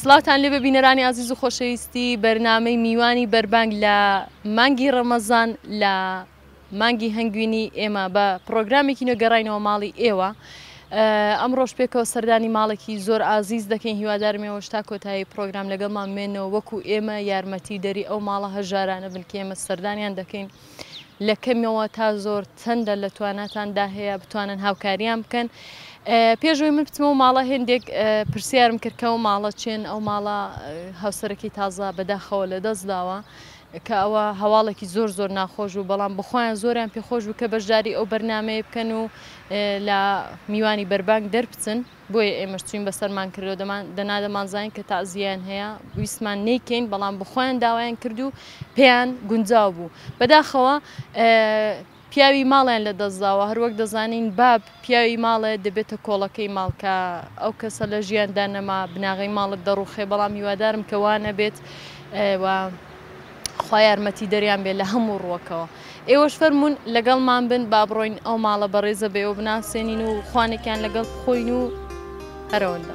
سڵاوتان لێبێ بینەرانی ئازیز و خۆشەویستی بەرنامەی میوانی بەربانگ لە مانگی ڕەمەزان لە مانگی هەنگوینی ئێمە بە پرۆگرامێکی نوێ گەڕینەوە ماڵی ئێوە ئەم ڕۆژ پێکەوە سەردانی ماڵێکی زۆر ئازیز دەکەین هیوادارمێەوە شتا کۆتایی پرۆگرام لەگەڵمان مێنەوە وەکو ئێمە یارمەتی دەری ئەو ماڵە هەژارانە بنکێمە سەردانیان دەکەین. لە کەمەوە تا زۆر چەندە لە تواناتاندا هەیە بتوانن هاوکاریان بکەن پێشوەی من بچمەوە ماڵە هێندێک پرسیارم کردکەەوە ماڵە چێن ئەو ماڵە هاوسەرەکەی تازە بەداخەوە لە دەست داوە کە ئەوە هەواڵێکی زۆر زۆر ناخۆش و بەڵام بخۆیان زۆریان پێخۆش بکە بەشداری ئەو بەرنمەیە بکەن و لە میوانی بەربانگ دەربچن بۆیە ئێمەش چووین بەسەرمان کردەوە، دەمان دەنا دەمانزانی کە تەعزیەیان هەیە، ویستمان نەیکەین، بەڵام بەخۆیان داوایان کرد و پێیان گونجاو بوو. بەداخەوە پیاوی ماڵیان لەدەستداوە، هەروەک دەزانین باب پیاوی ماڵێ دەبێتە کۆڵەکەی ماڵ، کە ئەو کەسە لە ژیاندا نەما بناغەی ماڵت دەڕووخێ، بەڵام هیوادارم کە وا نەبێت و، خوا یارمەتیدەریان بێ لە هەموو ڕووەکەوە. ئێوەش فەرموون لەگەڵمان بن با بڕۆین ئەو ماڵە بەڕێزە بە ئێوە بناسێنین و خوانێکیان لەگەڵ بخۆین و هەرەوەندە.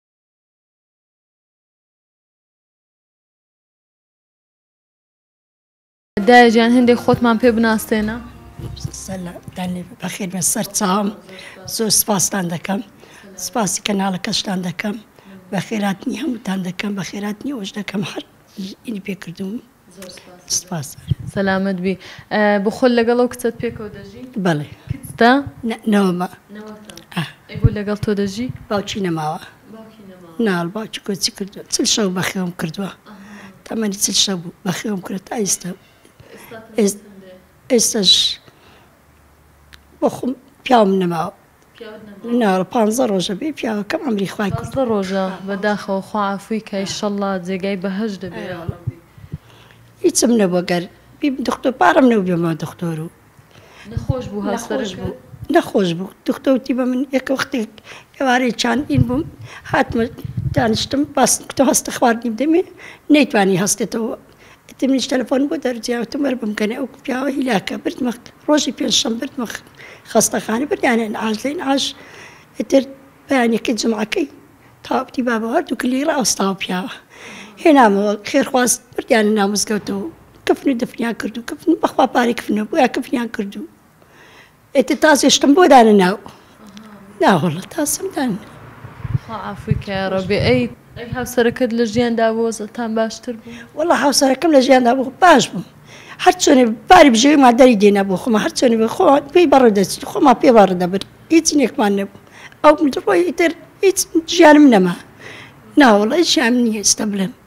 دایە جان هەندێک خۆتمان پێ بناسێنە بەخێر بە سەر چاوم زۆر سپاستان دەکەم سپاسی کەناڵەکەشتان دەکەم بە خێراتنی هەمووتان دەکەم بە خێراتنی ئەوش دەکەم هەر پێکردوم زۆر سوپاس. سوپاس. سەلامەت بی بۆ خۆت لەگەڵ ئەو کچەت پێکەوە دەژی؟ بەڵێ. کچتە؟ نە نەوەمە. نەوەتە. ئا. ئەی بۆ لەگەڵ تۆ دەژی؟ باوکی نەماوە. باوکی نەماوە. نا وەڵا باوکی کۆچی کردووە. چل شەو بەخێوم کردووە. ئەها. تەمەنی چل شەو بوو بەخێوم کردووە تا ئیستا. ئیستا تەمەنت چەندە؟ ئیستاش بۆ خۆم پیاوم نەماوە. مناڵ پانزە ڕۆژە بێ پیاوە کەم عەمری خوای کورد. پازدە ڕۆژە بەداخەوە خوا عەفوی کا ئیشەڵا جێگای بەهەشت دەبێ یاڕەبی. هیچم نەبوە گەر بیم دختۆر پارەم نەبو بێمەوە دختۆر و. نەخۆش بو هاوسەرت بو. نەخۆش بو دختۆ وتی بە من یەکە وەختێک ئێوارێ چان ین بوم هاتمە دانشتم باس کتۆ هەستە خواردنی بدەمێ نەیتوانی هەستێتەوە. ئیتر منیش تەلەفۆنم بۆ دەرجیە وتم وەرە بمکەنێ ئەو پیاوە هیلاکە بردمە ڕۆژی پێنجشەم بردمە خەستەخانە بردیانە ئینعاش لە ئینعاش ئیتر بەیانیەکەی جمعەکەی تاوتی بابە هەردوو کلی ڕاوستاوە پیاوە هێنامەوە خێرخواست بردیانە نامزگەوتەوە کفن و دفنیان کردو کفن بەخوا پارەی کفنە بۆ یا کفنیان کردو ئیتر تاسێ شتم بۆ دانە ناو نا واللە تاسم دانە خوا عافوی کە یا ڕەبی ئەی ئەی هاوسەرەکەت لە ژیاندا بۆ زەتان باشتر بوو واللە هاوسەرەکەم لە ژیاندا بۆ باش بوو هەر چۆنێ باری بژێوی ما دەری دێنا بۆ خۆمە هەر چۆنێ بە خۆ پێی بەڕێ دەچین خۆما پێ بەڕێ دەبر هیچ نێکمان نەبوو ئەو ڕۆی ئیتر هیچ ژیانم نەما ناوەڵی شام نییە ئێستا بڵێم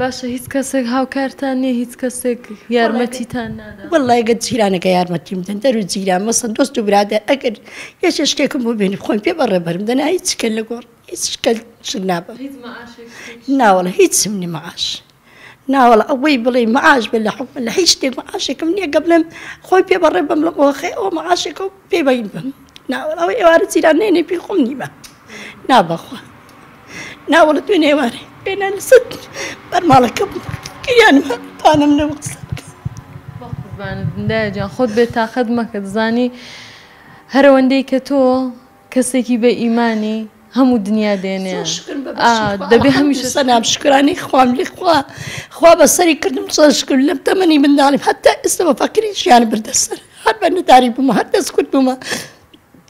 باشە هیچ کەسێک هاوکارتان نیە هیچ کەسێک یارمەتیتان نادا. وەڵا ئەگەر جیرانەکە یارمەتیم بدەن دەر و جیران مەسەن دۆست و برادەر ئەگەر یەکێ شتێکم بۆ بێنی خۆم پێ بە ڕێبەرم دەنا هیچ کەل لە گۆڕ هیچ کەل شت نابەم هیچ مەعاشێک شت. نا وەڵا هیچم نیە مەعاش نا وەڵا ئەوەی بڵێی مەعاش بە لە حوکمە لە هیچ شتێک مەعاشێکم نیە گە بڵێم خۆی پێ بەڕێ بەم لە ئۆخەی ئەوە مەعاشێکە و پێی بەین بم نا وەڵا ئەوەی ئێوارە جیران نێنێ پێی خۆم نیمە. نا بەخوا نا وەڵە دوێ نێوارێ بێنە لەسەر بەرماڵەکەم گریانمە پانم لەوە قسە دایجان خۆت بێ تااقەت مەکە دەزانی هەرەوەندەی کە تۆ کەسێکی بە ئیمانی هەموو دنیا دێنێ دەبێ هەمیشە سەنام شکرانی خوام لێ خوا خوا بەسەری کردم سەر شکر لەم تەمەنی منداڵیم هەتا ئێستا بە فەکری ژیان بردەسەر هەر بە نداری بوومە هەر دەست کورد بوومە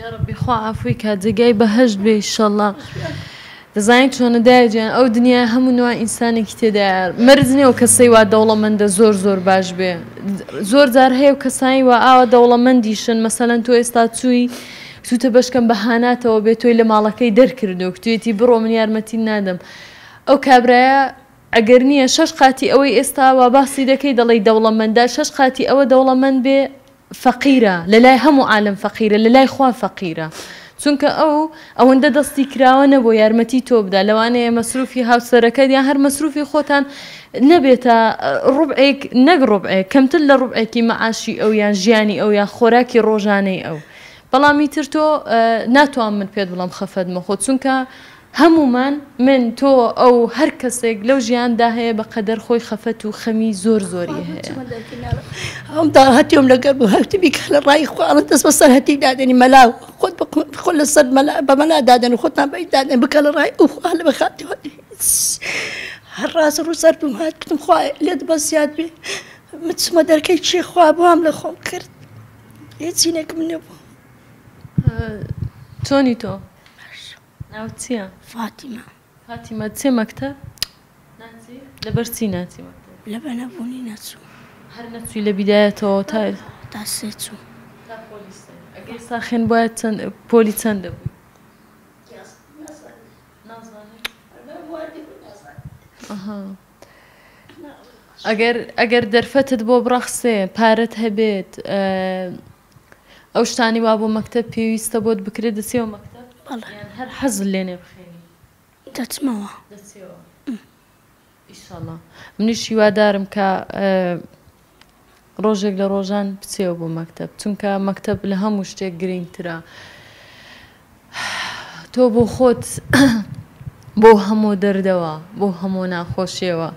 یاڕەبی خوا عەفوی کا جێگای بەهەشت بێ ئیشەڵا دەزانی چۆنە دایە جیان ئەو دنیای هەموو نوع ئینسانێکی تێدایە مەرج نییە و کەسەی وا دەوڵەمەندە زۆر زۆر باش بێ زۆر جار هەیە و کەسانی وا ئاوا دەوڵەمەندیشن مەسەلەن تۆ ئێستا چووی سووتە بەشکەم بە هاناتەوە بێت تۆی لە ماڵەکەی دەرکرد و کتێتی بڕۆ من یارمەتی نادەم ئەو کابرایە ئەگەر نییە شەش قاتی ئەوەی ئێستا وا باسی دەکەی دەڵی دەوڵەمەندە شەش قاتی ئەوە دەوڵەمەند بێ فەقیرە لەلای هەموو عالەم فەقیرە لەلای خوا فەقیرە چونکە ئەو ئەوەندە دەستی کراوە نەبووە یارمەتی تۆ بدا لەوانەیە مەسروفی هاوسەرەکەت یان هەر مەسروفی خۆتان نەبێتە ڕوبعێک نەک ڕوبعێک کەمتر لە ڕوبعێکی مەعاشی ئەو یان ژیانی ئەو یان خۆراکی ڕۆژانەی ئەو بەڵامی تر تۆ ناتوان من پێت بڵم خەفەت مەخۆ چونکە هەموومان، من، تۆ، ئەو، هەر کەسێک لەو ژیاندا هەیە بە قەدەر خۆی خەفەت و خەمی زۆر زۆری هەیە. ئەم داهاتیەم لەگەر بوو هەر کتێبی کە لە ڕای خۆ ئەڵێ دەست بە سەر هەتیو دادەنی مەلا و خۆت بە خۆت لە سەر مەلا بە مەلا دادەن و خۆتان بە هیچ دادەن بکە لە ڕای ئەو خوا لە بە خاتری خۆت هەر ڕاست ڕوو سەر بووم هات کتم خوایە لێت بە زیاد بێ من چمە دەرکەی چێ خوا بوام لە خۆم کرد هیچینێکم نەبوو چۆنی تۆ؟ ناوت چیە؟ فاتیمە. فاتیمە دچێ مەکتەب؟ ناچی؟ لەبەر چی ناچی مەکتەب؟ لەبە نەبوونی نەچووم. هەر نەچووی لە بیدایەتەوە تا ئێستا؟ تا سێ چووم. تا پۆلی سێ. ئەگەر ساخێن بوایە چەند پۆلی چەند دەبووی؟ نازانێ؟ ئەها. ئەگەر ئەگەر دەرفەتت بۆ بڕەخسێ پارەت هەبێت ئەو شتانەی وا بۆ مەکتەب پێویستە بۆت بکرێت دەچێەوە مەکتەب؟ بەڵێ. یان هەر حەزت لێ نیە بخوێنی؟ دەچمەوە. دەچێەوە. م. ئیشەڵا. منیش هیوادارم کە ڕۆژێک لە ڕۆژان بچێەوە بۆ مەکتەب چونکە مەکتەب لە هەموو شتێک گرینگترە. تۆ بۆ خۆت بەو هەموو دەردەوە، بەو هەموو ناخۆشیەوە،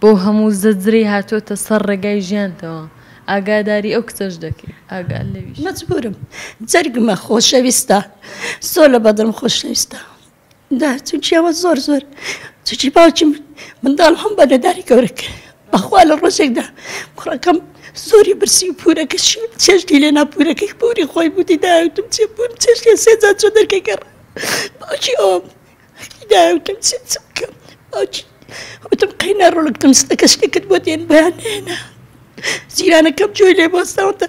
بەو هەموو زەجرەی هاتووەتە سەر ڕێگای ژیانتەوە، ئاگاداری ئەو کچەش دەکەی، ئاگات لەویش. مەجبورم جەرگمە خۆشەویستە زۆر لە بەدڵم خۆشەویستە دا چونکی ئەوە زۆر زۆر چونکی باوکی منداڵ هەم بە نەداری گەورە کرد بەخوا لە ڕۆژێکدا کوڕەکەم زۆری برسی و پورەکە چێشتی لێنا پورەکەی پوری خۆی بوودی داوتم چێ پورم چێشتێ سێجار چۆ دەرکەی گەڕ باوکی ئەوم داوتم چێ چ بکەم باوکی وتم قەینا ڕۆڵکتم ستەکە شتێکت بۆ دێن بۆیان نێنە جیرانەکەم جۆی لێ بۆستاوتە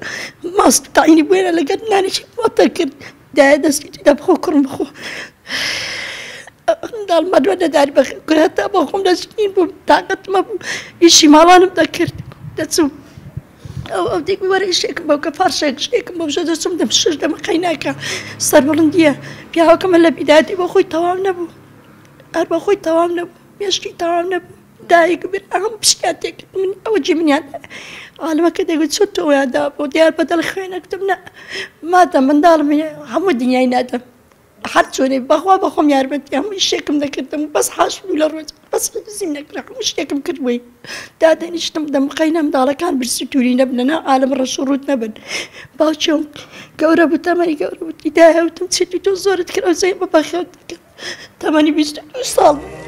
ماست تاینی بێنە لەگەت نانێکی بۆتە کرد دایە دەست گیری دە بخۆ کوڕم بخۆ منداڵ مەدوە نەداری بە گرهتا بۆ خۆم دەستگیر بووم تااقەت مەبوو ئیشی ماڵانم دەکرد دەچوو ئەو ئەو دیک وەرە ئیشێکم بەو کە فارشێک شتێکم بۆ بژە دەچم دەم شش دەمە قەیناکە سەربڵندیە پیاوەکەمە لە بیداتی بۆ خۆی تەواو نەبوو هەر بە خۆی تەواو نەبوو مێشکی تەواو نەبوو دایک بێ ئەم پشکا تێکرد من ئەوە جی منیان عالمەکە دەگوت چۆن تۆ وایان دابوو دیار بەدەڵ خوێنە گوتم نە مادە منداڵم هەیە هەموو دنیای نادەم هەر چۆنێ بەخوا بەخۆم یارمەتی هەموو شتێکم دەکردم بەس حاش بوو لە ڕۆژ بەس زیم نەکرا هەموو شتێکم کردبووی دادەنیشتم دەم قەینە منداڵەکان برس و تووری نەبنە نا عالم ڕەش و ڕووت نەبن باوکیەوە گەورە بوو تەمەنی گەورە بوو دیدایە وتم چێتی تۆ زۆرت کرد ئەو زەی بە بەخێوت دەکرد تەمەنی بیست و دوو ساڵ بوو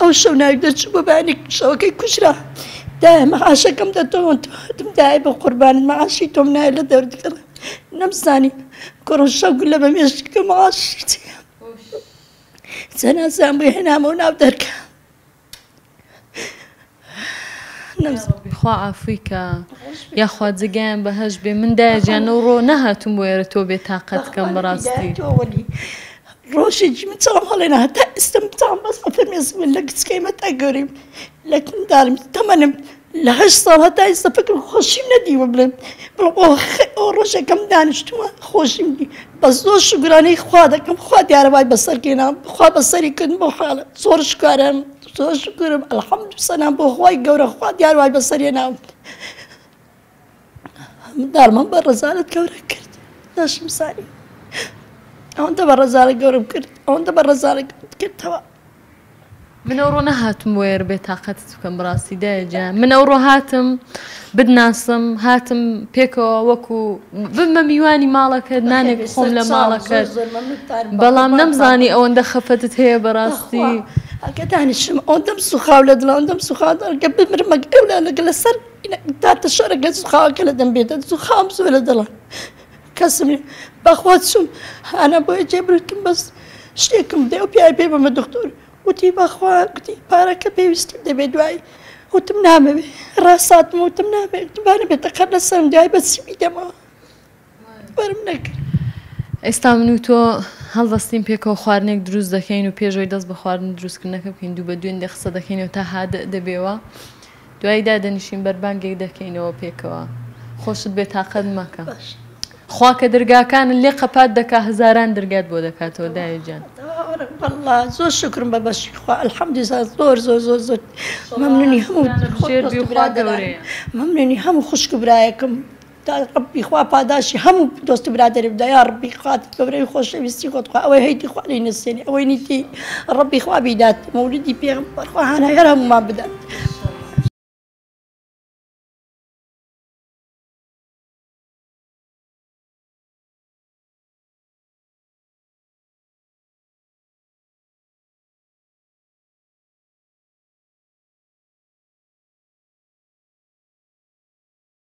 ئەو شەو ناوی دەرچوو بە بانی شەوەکەی کوژرا دایە مەعاشەکەم دەتەوە تۆتم دایە بە قوربانت مەعاشی تۆم نایە لە دەردگەڕ نەمزانی کوڕە شەو گولە بە مێشکەکە مەعاشی چیە جەنازەم بۆی هێنامەوە ناو دەرکە خوا عافوی کا یاخوا جێگایان بەهەشت بێ من دایە جیان ئەو ڕۆ نەهاتوم بۆ ئێرە تۆ بێ تاقەت کەم بەڕاستی ڕۆژێکی من چاڵ هەڵێنا هەتا ئستم تاڵ بەس ئەفەرمێز من لە گچکەیمە تا گەورەیم لە دارم تەمەنم لە هەشت ساڵ هەتا ئێستا فکرم خۆشیم نەدیوە بڵێم ئەو ڕۆژەکەم دانیشتووە خۆشیم دی بە زۆر شگرانەی خوا دەکەم خوا دیارە وای بەسەر گێنام خوا بەسەری کردن بۆ حاڵە زۆر شکارم زۆر شوکورم الحمد سەنا بۆ خوای گەورە خوا دیار وای بەسەر هێناوم دارمان بە ڕزانت گەورە کرد دەشم ساری ئەوەندە بە ڕزارە گەورم کرد ئەوەندە بە ڕزارە کردەوە من ئەوڕۆ نەهاتم بۆ یێر بێ تااقەتت بکەم بڕاستی دایە جیان من ئەوڕۆ هاتم بتناسم هاتم پێکەوە وەکو بمە میوانی ماڵەکەت نانێک بخۆم لە ماڵەکەت بەڵام نەمزانی ئەوەندە خەفەتت هەیە بەڕاستی ئەگە دانیشم ئەوەندەم سوخاو لە دڵاندەم سوخاگە بمرمەک ئەولا لەگە لەسەر تاتە شەرەکە سوخاوەکە لە دەم بێتە سوخام زۆر لە دڵە کەسم بەخوا چوم هانا بۆیە جێبرتم بەس شتێکم دێ و پیای پێ بەمە دکتۆر وتی بەخوا گوتی پارەکە پێویستیم دەبێ دوایی وتم نامەوێ ڕاستاتم وتم نابێ دوبارە بێتە قەر لە سەرم دوای بەچی بیدەمەوە بەرم نەکرد ئێستا من و تۆ هەڵدەستین پێکەوە خواردنێک دروست دەکەین و پێشەوەی دەست بە خواردن دروستکردنەکە بکەین دوو بە دوێن دە قسە دەکەینەوە تا هادە دەبێەوە دوای دادەنیشین بەربانگێک دەکەینەوە پێکەوە خۆشت بێ تاقەت مەکە خوا کە دەرگاکانت لێ قەپات دەکا هەزاران دەرگات بۆ دەکاتەوە دایە گیان. واللە زۆر شوکرم بە بەشی خوا الحمدللە زۆر زۆر زۆر زۆر مەمنونی هەموو مەمنونی هەموو خوشک و برایەکم. دا ڕەبی خوا پاداشی هەموو دۆست و برادەری بدا یاڕەبی خوات گەورەی خۆشەویستی خۆت خوا ئەوەی هەیتی خوا لێی نەسێنی ئەوەی نیتی ڕەبی خوا بیدات مولدی پێغمبەر خوا هانای هەر هەموومان بدات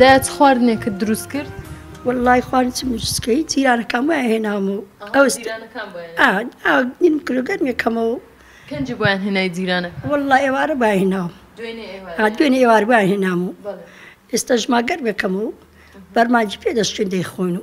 دایە چ خواردنێکت دروست کرد؟ واللهی خوارد چ مشتکەی جیرانەکان وای هێنام و ئەوست نیم کلو گەرمێ کەمەوە پێنجی بۆیان هێنای جیرانە والله ئێوارە بای هێناوم دوێنێ ئێوار بای هێنام و ئێستا ژماگەر بێکەم و بەرماجی پێ دەشتێن دەیخۆن و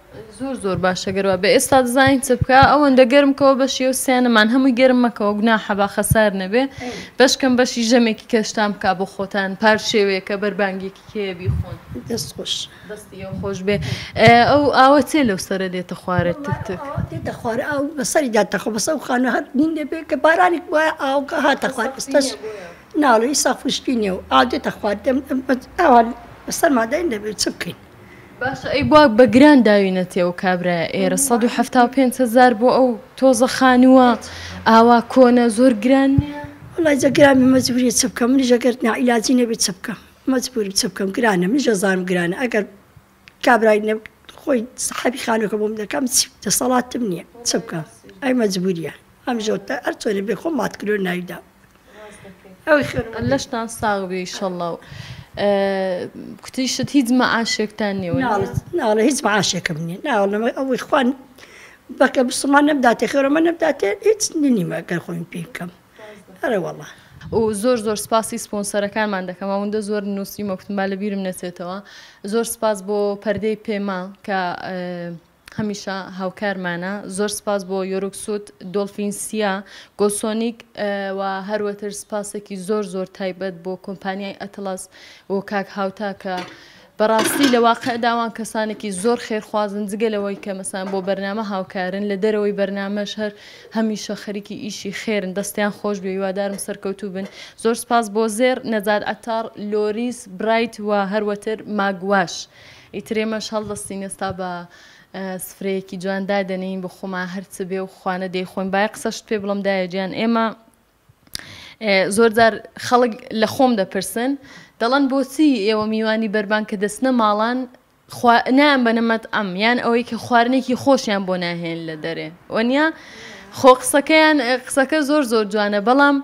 زۆر زۆر باشە گەر وابێ ئێستا دزاین چ بکە ئەوەندە گەرم کەوە بەشی ئەو سیانەمان هەمووی گەرم مەکەوە گوناحە با خەسار نەبێ بەشکەم بەشی ژەمێکی کەشتان بکە بۆ خۆتان پار شێوەیەکە بەربانگێکی کێ بیخۆن دەست خۆش دەستی ئەو خۆش بێ ئەو ئاوە چێ لەو سەرە دێتە خوارێت تک تک دێتە خوار ئەو بەسەری داتەخۆ بەسە و خانە هەر نین دەبێت کە بارانی وایە ئاوکە هاتە خوار ئستش ناڵی ساخشتینە و ئادێتە خوارد ئەوان بەسەر مادەین دەبێت چ بکەین باشە ئەی بوا بە گران داوینەتێ و کابرایە ئێرە سەد و حەفتا و پێنج هەزار بۆ ئەو تۆزە خانووە ئاوا کۆنە زۆر گران نیە؟ وەڵای جا گران بێ مەجبوریە چ بکەم منیش ئەگەر ناعیلاجی نەبێ چ بکەم مەجبورم چ بکەم گرانە منیش ئەزانم گرانە ئەگەر کابرای نەم خۆی سەحەبی خانووەکە بۆم دەکەم چی دەسەڵاتم نییە چ بکەم ئەی مەجبوریە ئەم ژۆتە هەر چۆنێ بێ خۆم ماتکرۆ ناویدام لەشتان ساغ بێ ئیشەڵا و کوتیشت هیچ مەعاشێکتان نیە وەلا. ناڵێ ناڵێ هیچ مەعاشێکم نیە ناڵێ ئەوەی خوا بەکە بسڵمان نەمداتێ خێرەمان نەمداتێ هیچ نینیمە گەر خۆیم پێی بکەم ئەرێ وەڵا. و زۆر زۆر سپاسی سپۆنسەرەکانمان دەکەم ئەوەندە زۆر نووسیمە کوتم با لەبیرم نەچێتەوە زۆر سپاس بۆ پەردەی پێما کە هەمیشە هاوکارمانە زۆر سپاس بۆ یۆرک سوود دۆلفینسیا گۆسۆنیک و هەروەتر سپاسێکی زۆر زۆر تایبەت بۆ کۆمپانیای ئەتڵاس و کاک هاوتا کە بەڕاستی لە واقعداوان کەسانێکی زۆر خێرخوازن جگە لەوەی کە مەسان بۆ بەرنامە هاوکارن لە دەرەوەی بەرنامەش هەر هەمیشە خەریکی ئیشی خێرن دەستیان خۆش بێ وادارم سەرکەوتوو بن زۆر سپاس بۆ زێر نەزار ئەتار لۆریس برایت و هەروەتر ماگواش ئیتر ئێمەش هەڵدەستین ئێستا بە سفرەیەکی جوان دادەنین بۆ خۆمان هەرچ بێ و خوانە دەیخۆین باە قسەشت پێ بڵم دایە گیان ئێمە زۆرجار خەڵک لە خۆم دەپرسن دەڵەن بۆچی ئێوە میوانی بەربان کە دەستنە ماڵان نان بە نەمەت ئەم یان ئەوەی کە خواردنێکی خۆشیان بۆ ناهێن لە دەرێ وەنیا خۆ قسەکەیان قسەکە زۆر زۆر جوانە بەڵام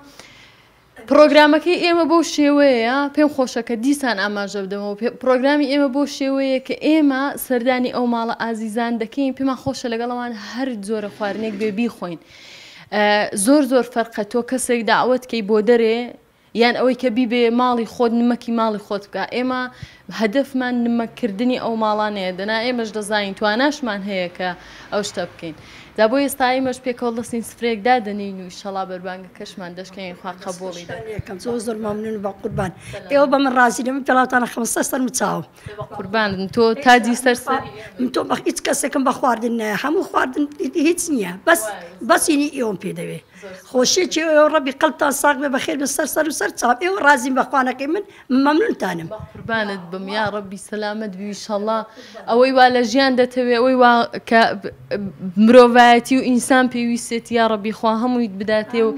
پڕۆگرامەکەی ئێمە بەو شێوەیەیە، پێم خۆشە کە دیسان ئاماژە بدەمەوە، پڕۆگرامی ئێمە بەو شێوەیەیە کە ئێمە سەردانی ئەو ماڵە ئازیزان دەکەین، پێمان خۆشە لەگەڵ ئەوان هەر جۆرە خواردنێک بێ بیخۆین. زۆر زۆر فەرقە تۆ کەسێک داوەت کەی بۆ دەرێ یان ئەوەی کە بیبێ ماڵی خۆت نمەکی ماڵی خۆت بکە ئێمە هەدەفمان نمەکردنی ئەو ماڵانەیە، دەنا ئێمەش دەزانین تواناشمان هەیە کە ئەو شتە بکەین. جا بۆ ئێستا ئێمەش پێکەوە دەستین سفرەیەک دادەنێین و ئیشەڵا بەربانگەکەشمان دەشکەین، خوا قەبووڵی بکات. دەست خۆش دانیەکەم زۆر زۆر مەمنونم بەقوربان ئێوە بەمن ڕازی نەبن پێڵاوتانە خەمە سەر سەرم چاوم. بەقوربانت من تۆ تاجی سەر سەری. من تۆ بەخ هیچ کەسێکم بە خواردن نایە هەموو خواردن ئیدی هیچ نیە بەس بەسینی ئێوەم پێ دەوێ خۆشیەکی ئێوە ڕەبی قەلبتان ساغ بێ بەخێر بن سەر سەر و سەر چاوم ئێوە ڕازین بەخوا نەکەی من مەمنونتانم. بەقوربانت بم یاڕەبی سەلامەت بی ویشەڵا ئەوەی وا لە ژیان دەتەوێ ئەوەی وا کە مرۆڤایەتی و ئینسان پێویستێتی یاڕەبی خوا هەموویت بداتێ و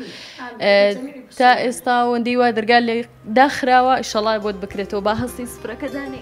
تا ئێستا وەندەی وا دەرگا لە داخراوە ئیشەڵای بۆت بکرێتەوە با هەستی سپرەکە دانێ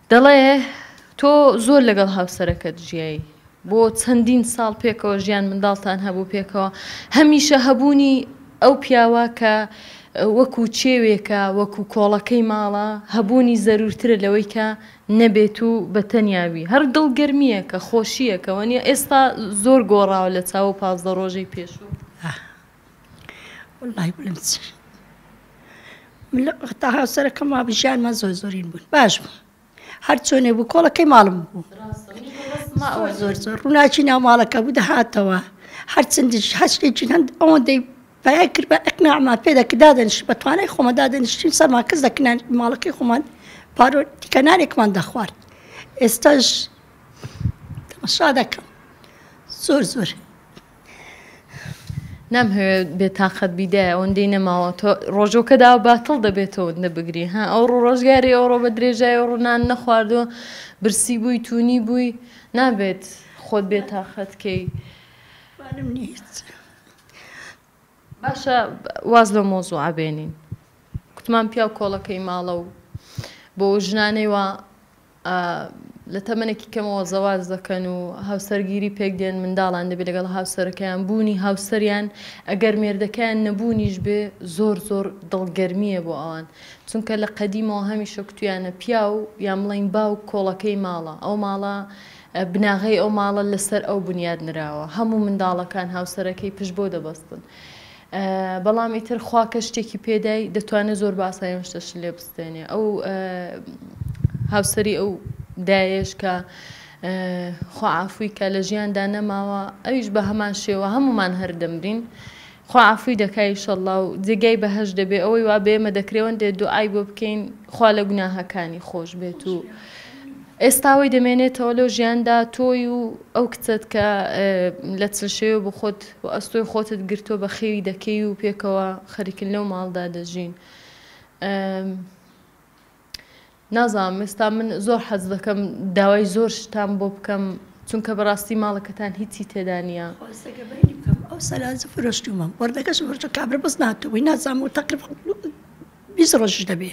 دەڵێ، تۆ زۆر لەگەڵ هاوسەرەکەت ژیای، بۆ چەندین ساڵ پێکەوە ژیان، منداڵتان هەبوو پێکەوە، هەمیشە هەبوونی ئەو پیاوە کە وەکوو چێوێکە، وەکوو کۆڵەکەی ماڵە، هەبوونی زەروورترە لەوەی کە نەبێت و بە تەنیا بی. هەر دڵگەرمییەکە، خۆشییەکە، وەنیە ئێستا زۆر گۆڕاوە لە چاوو پازدە ڕۆژەی پێشوو. وەڵای بڵێم چی من لە تا هاوسەرەکەم وا بوو ژیانمان زۆر زۆرین بوون باش بوو هەر چۆنێ بوو کۆڵەکەی ماڵم بوو ما ئەوە زۆر زۆر ڕووناکی ناو ماڵەکە بوو دەهاتەوە هەر چندیش هەر شتێکی هەند ئەوەندەی پایای کرد بە ئەقناعمان پێ دەکرد دادەنیشت بە توانای خۆمان دادەنیشتین سەرمان کەس دەکنان ماڵەکەی خۆمان پارۆ کەنارێکمان دەخوارد ئێستاش تەماشا دەکەم زۆر زۆر نامهەوێ بێ تاقەت بی دایە ئەوەندەی نەماوە تۆ ڕۆژۆکە دا باتڵ دەبێت تۆ نەبگری ها ئەو ڕوو ڕۆژگاری ئەوڕۆ بە درێژای و ڕوونان نەخواردو برسی بووی تونی بووی نابێت خۆت بێ تاقەتکەی باشە واز لە مۆزوع بێنین کوتمان پیاو کۆڵەکەی ماڵە و بۆ ژنانەی وا لە تەمەنێکی کەمەوە زەواج دەکەن و هاوسەرگیری پێک دێن منداڵان دەبێت لەگەڵ هاوسەرەکەیان بوونی هاوسەریان ئەگەر مێردەکەیان نەبوونیش بێ زۆر زۆر دڵگەرمیە بۆ ئەوان چونکە لە قەدیمەوە هەمیشە کوتویانە پیا و یان بڵین باو کۆڵەکەی ماڵە ئەو ماڵە بناغەی ئەو ماڵە لەسەر ئەو بنیاد نراوە هەموو منداڵەکان هاوسەرەکەی پشت بۆ دەبەستن. بەڵام ئیتر خوا کە شتێکی پێدای دەتوانێت زۆر بە ئاسایی ئەم شتەش لێ بستێنێ ئەو هاوسەری ئەو دایەش کە خوا عافوی کە لە ژیاندا نەماوە ئەویش بە هەمان شێوە هەمومان هەر دەمرین خوا عافوی دەکای شەڵا و جێگای بەهەش دەبێ ئەوەی وا بێمە دەکرێوەن دێ دوعای بۆ بکەین خوا لە گوناهەکانی خۆش بێت و ئێستاوەی دەمێنێتەوە لەو ژیاندا تۆی و ئەو کچەت کە لە چل شێوێ بۆ خۆت و ئەستۆی خۆتت گرتوە بە خێوی دەکێی و پێکەوە خەریکن لەو ماڵدا دەژین ئەم نازانم ئێستا من زۆر حەز دەکەم داوای زۆر شتان بۆ بکەم چونکە بەڕاستی ماڵەکەتان هیچی تێدا نییە خۆسەگەبەینی بکەم ئەو سەلازە فرۆشتومەم وەردەکە شوڕشە کابرا بەس ناتەوەی نازانم و تەقرب بیست ڕۆژیش دەبێ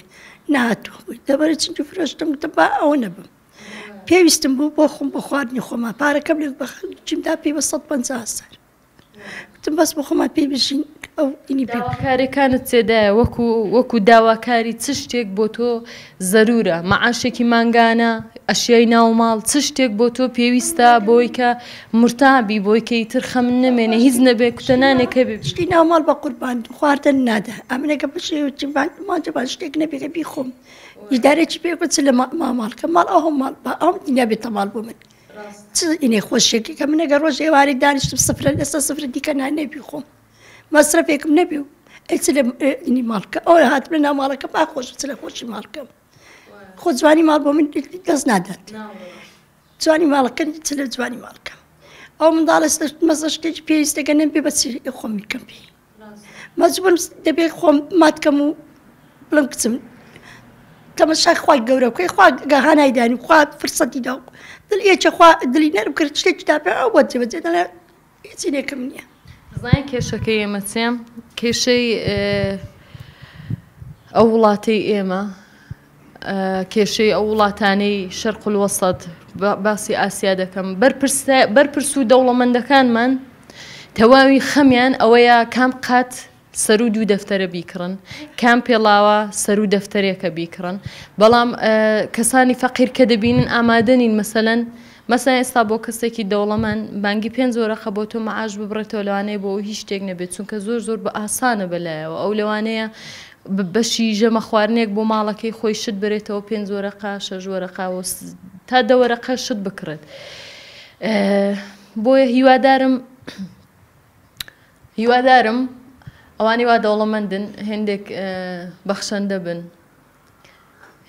ناتوە بووی دەبەرە چنجی فرۆشتم دەبا ئەوە نەبم پێویستم بوو بۆ خۆم بۆ خواردنی خۆمە پارەکەم لێ بەخچیمدا پێی بە 150 وتم بەس بۆ خۆمان پێی بژین ئەو ئینی کارەکانت سێدایە وەکو وەکو داواکاری چ شتێک بۆ تۆ زەرورە مەعاشێکی مانگانە ئەشیای ناوماڵ چ شتێک بۆ تۆ پێویستە بۆی کە مرتابی بۆی کەی تر خەم نەمێنێ هیچ نەبێ کوتەنانێک کە بشتی ناوماڵ بە قوربان خواردن نادە ئەمنەکە بەشێوچی بانمان شتێک نەبێت بیخۆم ئیدارەکی پێ بچ لە ماماڵکە ماڵ ئەو ماڵ بە ئەم دنیا بێتە ماڵ بۆ من چ ئینێ خۆشێکی کە منەگە ڕۆژ ئێوارەی دانیشتم سفرە لەسەر سفر دیکە نانێبی خۆم مەسرەفێکم نەبی و ئەچ لە ئینی ماڵکە ئەو هات من ناماڵەکە با خۆش چ لە خۆشی ماڵکەم خۆ جوانی ماڵ بۆ من دەست نادات. جوانی ماڵەکەم هیچە لە جوانی ماڵەکەم ئەو منداڵە مەزە شتێکی پێویستەکە نەبێ بە چی خۆم بیکەم پێی مەجبورم دەبێ خۆم ماتکەم و بڵم کچم تەمەشا خوای گەورە کوێ خوا گەهانای دانی خوا فرسەتی دا دڵ یەکە خوا دڵی نەرم کرد شتێکی دا پێ ئەو بۆ جێبەجێ دەڵێ هیچی لەکم نیە. زانای کێشەکەی ئێمە چیە؟ کێشەی ئەو وڵاتەی ئێمە، کێشەی ئەو وڵاتانەی شەرق الوسط، باسی ئاسیا دەکەم، بەرپرس و دەوڵەمەندەکانمان تەواوی خەمیان ئەوەیە کام قات سەروو دوو دەفتەرە بیکڕن کام پێڵاوە سەروو دەفتەرێکە بیکڕن بەڵام کەسانی فەقیر کە دەبینن ئامادەنین مەسەەن مەسا ئێستا بۆ کەسێکی دەوڵەمەن بانگی پێ زۆرەخە بۆ تۆ معاش ببڕێتەوە لەوانەیە بۆ هیچ شتێک نەبێت چونکە زۆر زۆر بە ئاسانە بەلایەوە ئەو لەوانەیە بەشی ژەمە خواردنێک بۆ ماڵەکەی خۆی شت برێتەوە پێ زۆرەقا شەژوەرەقاوە تا دەوەرەقە شت بکڕێت بۆیە هیوادارم هیوادارم ئەوانەی وا دەوڵەمەندن هێندێک بەخشەندە بن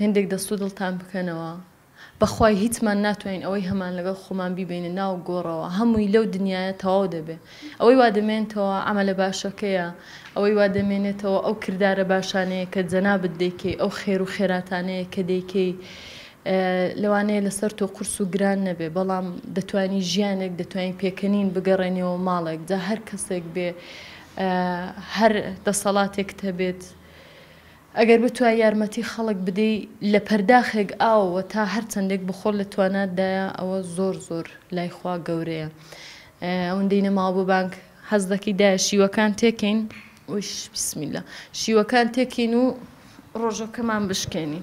هێندێک دەست و دڵتان بکەنەوە بەخوای هیچمان ناتوانین ئەوەی هەمان لەگەڵ خۆمان بیبینە ناو گۆڕەوە هەمووی لەو دنیاە تەواو دەبێ ئەوەی وا دەمێنتەوە ئەمەلە باشەکەیە ئەوەی وا دەمێنێتەوە ئەو کردارە باشانەیە کە جەنابت دەیکەی ئەو خێر و خێراتانەیە کە دەیکەی لەوانەیە لەسەر تۆ قورس و گران نەبێ بەڵام دەتوانی ژیانێک دەتوانین پێکەنین بگەڕێنیەوە ماڵێک جا هەر کەسێک بێ هەر دەسەڵاتێکت هەبێت ئەگەر بتوای یارمەتی خەڵک بدەی لە پەرداخێک ئاوە تا هەر چندێک بخۆر لە توانادایە ئەوە زۆر زۆر لای خوا گەورەیە ئەوەندەی نەماوە بۆ بانک حەز دەکەی دا شیوەکان تێکەین وش بسمیلە شیوەکان تێکین و ڕۆژەکەمان بشکێنی